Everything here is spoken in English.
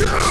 Yeah!